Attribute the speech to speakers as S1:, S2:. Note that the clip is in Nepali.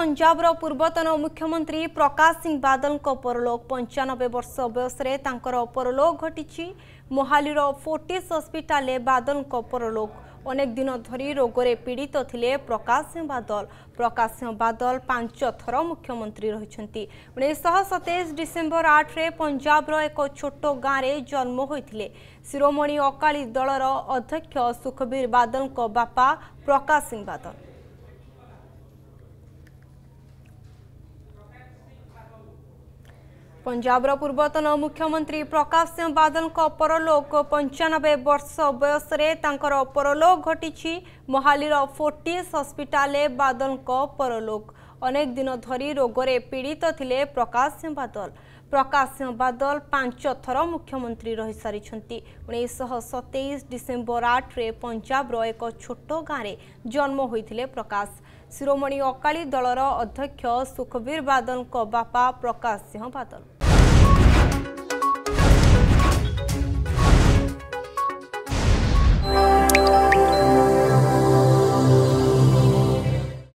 S1: पञ्जर पूर्वतन मुख्यमंत्री प्रकाश सिंह बादल को परलोक पन्चानब्बे वर्ष बयसे तर परलक घटि मोहाली फोर्टिस हस्पिटा को परलोक अनेक दिन धरि रोगले पीडित ले प्रकाश सिंह बादल प्रकाश सिंह बादल पाँच थर मुख्यमंत्री मुख्यमन्त्री रहसेम्बर आठले पञ्जर एक छोटो गाँडै जन्म हुँदै शिरोमणि अकाली दल र अध्यक्ष सुखबीर बादल को बापा प्रकाश सिंह बादल पञ्जा पूर्वतन मुख्यमंत्री प्रकाश सिंह बादल को परलोक पन्चानब्बे वर्ष बयसे परलोक परलक घटि मोहाली फोर्टिस हस्पिटाले को परलोक अनेक दिन धरी रोग रोगले पीडित ले प्रकाश सिंह बादल प्रकाश सिंह बादल पाँच थर मुख्यमंत्री मुख्यमन्त्री रहिसिन्छ उन्नाइस सतैस डिसेम्बर आठले पञ्ज र एक छोट गाँडे जन्म हुँदै प्रकाश ଶିରୋମଣି ଅକାଳୀ ଦଳର ଅଧ୍ୟକ୍ଷ ସୁଖବୀର ବାଦଲଙ୍କ ବାପା ପ୍ରକାଶ ସିଂହ ବାଦଲ